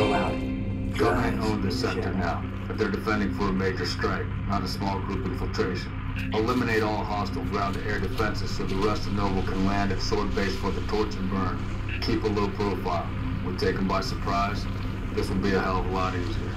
go out. Go own the sector now, but they're defending for a major strike, not a small group infiltration. Eliminate all hostile ground-to-air defenses so the rest of Noble can land at Sword Base for the torch and burn. Keep a low profile. We take them by surprise. This will be a hell of a lot easier.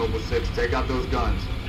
Noble 6. Take out those guns.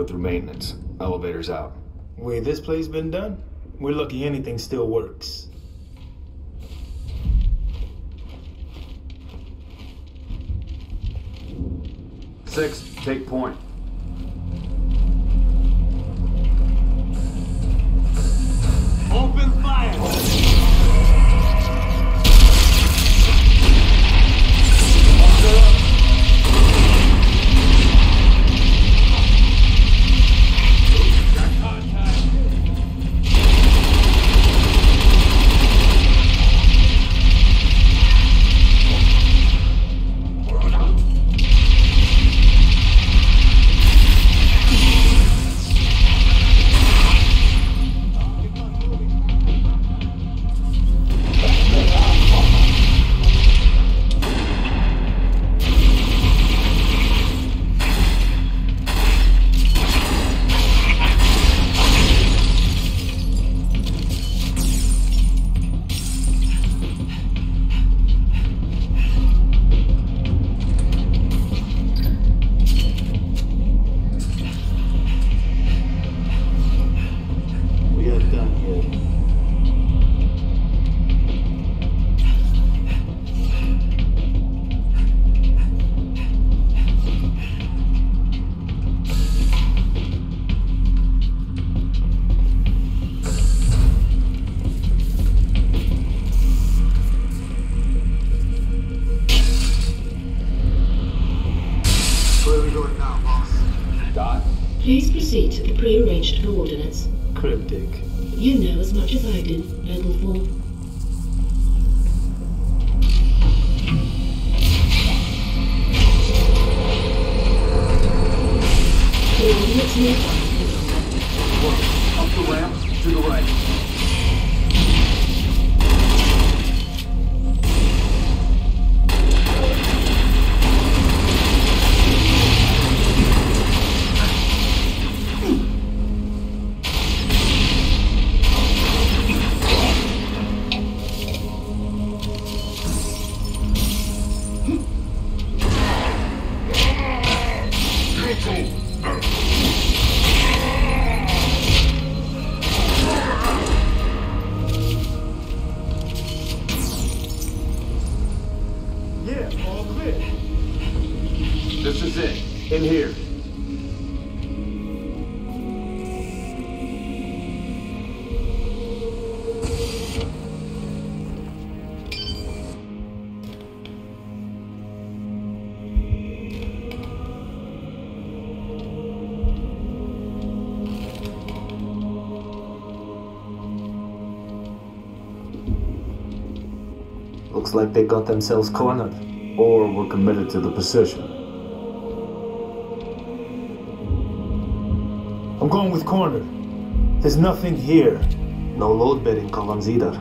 Go through maintenance. Elevator's out. Way this place been done, we're lucky anything still works. Six, take point. Looks like they got themselves cornered. Or we're committed to the position. I'm going with corner. There's nothing here. No load bearing columns either.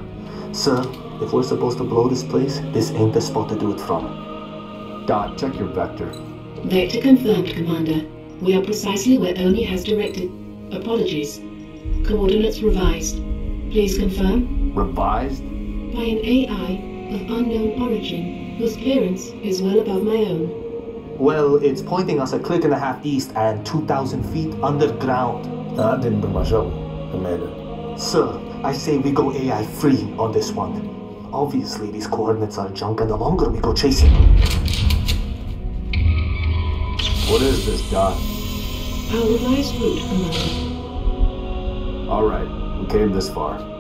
Sir, if we're supposed to blow this place, this ain't the spot to do it from. Dot, check your vector. Vector confirmed, Commander. We are precisely where ONI has directed. Apologies. Coordinates revised. Please confirm? Revised? By an AI of unknown origin, whose clearance is well above my own. Well, it's pointing us a click and a half east and 2,000 feet underground. Nah, I didn't bring my shovel, Commander. Sir, I say we go AI free on this one. Obviously, these coordinates are junk, and the longer we go chasing. What is this, Dot? Our revised route, Commander. Alright, we came this far.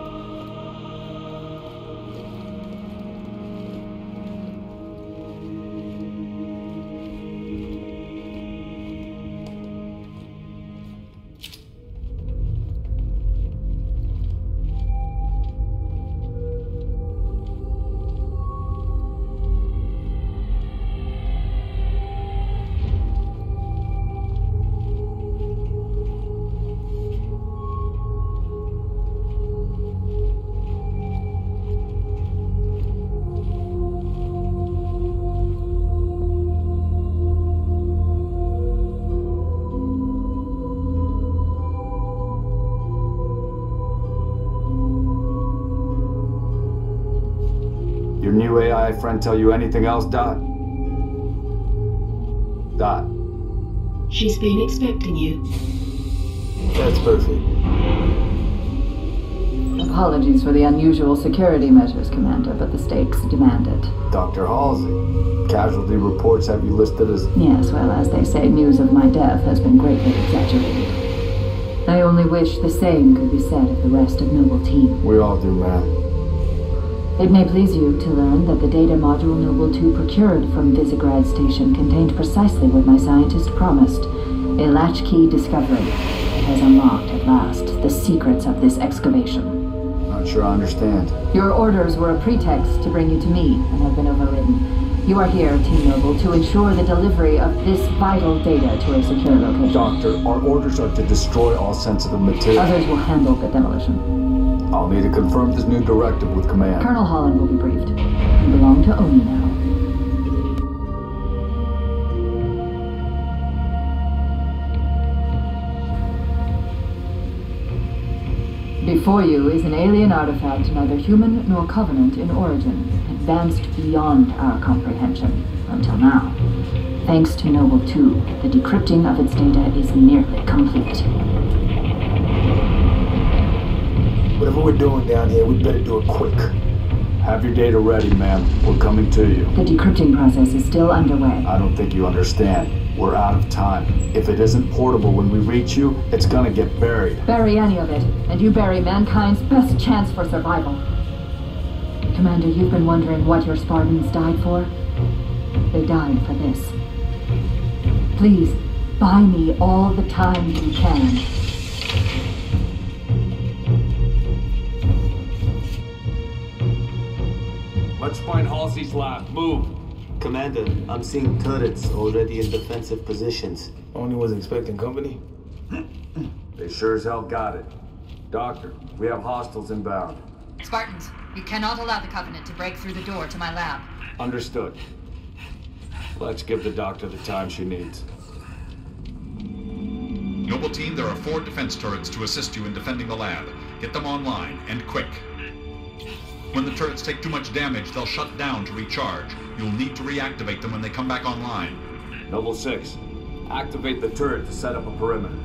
Friend tell you anything else, Dot? Dot. She's been expecting you. That's perfect. Apologies for the unusual security measures, Commander, but the stakes demand it. Dr. Halsey. Casualty reports have you listed as. Yes, well, as they say, news of my death has been greatly exaggerated. I only wish the same could be said of the rest of Noble Team. We all do, man. It may please you to learn that the data module Noble 2 procured from Visegrad Station contained precisely what my scientist promised. A latchkey discovery. It has unlocked, at last, the secrets of this excavation. Not sure I understand. Your orders were a pretext to bring you to me and have been overridden. You are here, Team Noble, to ensure the delivery of this vital data to a secure location. Doctor, our orders are to destroy all sensitive material. Others will handle the demolition. I'll need to confirm this new directive with command. Colonel Holland will be briefed. You belong to ONI now. Before you is an alien artifact neither human nor covenant in origin, advanced beyond our comprehension, until now. Thanks to Noble 2, the decrypting of its data is nearly complete. Whatever we're doing down here, we better do it quick. Have your data ready, ma'am. We're coming to you. The decrypting process is still underway. I don't think you understand. We're out of time. If it isn't portable when we reach you, it's gonna get buried. Bury any of it, and you bury mankind's best chance for survival. Commander, you've been wondering what your Spartans died for? They died for this. Please, buy me all the time you can. Let's find Halsey's lab. Move. Commander, I'm seeing turrets already in defensive positions. ONI was expecting company. They sure as hell got it. Doctor, we have hostiles inbound. Spartans, you cannot allow the Covenant to break through the door to my lab. Understood. Let's give the doctor the time she needs. Noble team, there are four defense turrets to assist you in defending the lab. Get them online, and quick. When the turrets take too much damage, they'll shut down to recharge. You'll need to reactivate them when they come back online. Noble 6, activate the turret to set up a perimeter.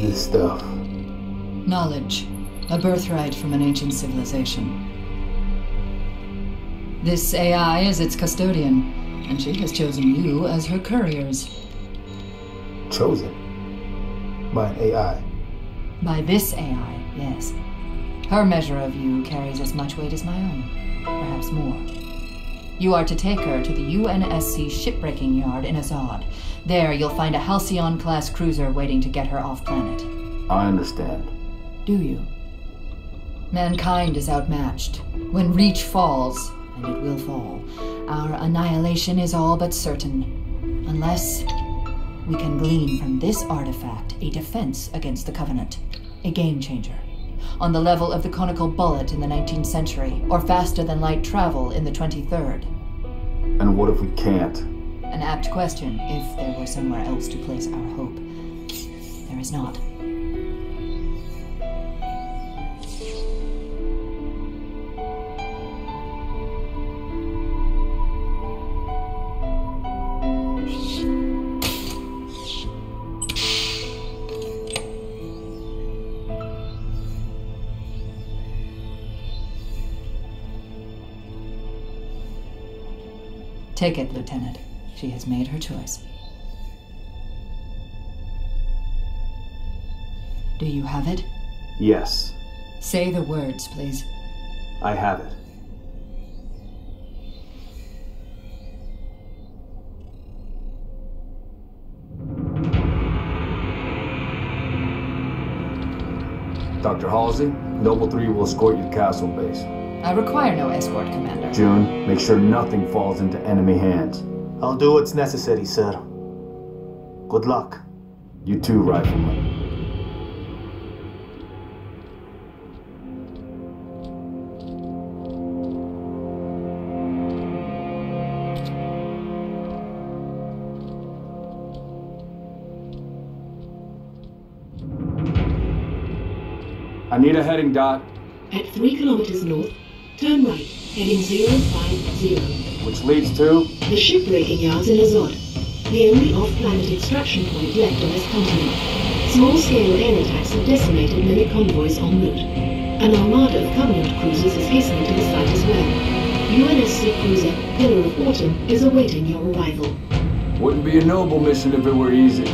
This stuff? Knowledge. A birthright from an ancient civilization. This AI is its custodian, and she has chosen you as her couriers. Chosen? By an AI? By this AI, yes. Her measure of you carries as much weight as my own, perhaps more. You are to take her to the UNSC shipbreaking yard in Aszod. There, you'll find a Halcyon class cruiser waiting to get her off planet. I understand. Do you? Mankind is outmatched. When Reach falls, and it will fall, our annihilation is all but certain. Unless we can glean from this artifact a defense against the Covenant. A game changer. On the level of the conical bullet in the 19th century, or faster than light travel in the 23rd. And what if we can't? An apt question, if there were somewhere else to place our hope. There is not. Take it, Lieutenant. She has made her choice. Do you have it? Yes, Say the words, please. I have it. Dr. Halsey, Noble 3 will escort you to Castle Base. I require no escort, Commander. Jun, make sure nothing falls into enemy hands. I'll do what's necessary, sir. Good luck. You too, Rifleman. I need a heading dot, At 3 kilometers north, turn right, heading 050. which leads to. The shipbreaking yards in Aszod. The only off-planet extraction point left on this continent. Small-scale air attacks have decimated many convoys en route. An armada of Covenant cruisers is hastening to the site as well. UNSC cruiser Pillar of Autumn is awaiting your arrival. Wouldn't be a noble mission if it were easy.